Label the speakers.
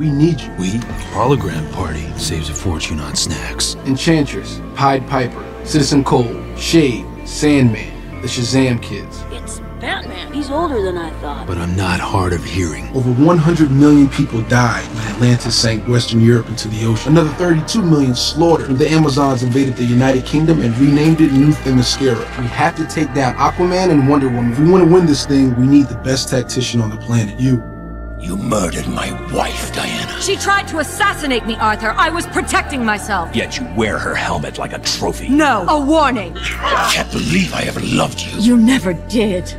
Speaker 1: We need you.
Speaker 2: We? Hologram Party saves a fortune on snacks.
Speaker 1: Enchantress, Pied Piper, Citizen Cold, Shade, Sandman, the Shazam Kids.
Speaker 3: It's Batman. He's older than I thought.
Speaker 2: But I'm not hard of hearing.
Speaker 1: Over 100 million people died when Atlantis sank Western Europe into the ocean. Another 32 million slaughtered when the Amazons invaded the United Kingdom and renamed it New Themyscira. We have to take down Aquaman and Wonder Woman. If we want to win this thing, we need the best tactician on the planet. You.
Speaker 4: You murdered my wife, Diana.
Speaker 5: She tried to assassinate me, Arthur. I was protecting myself.
Speaker 4: Yet you wear her helmet like a trophy.
Speaker 5: No, a warning.
Speaker 4: I can't believe I ever loved you.
Speaker 5: You never did.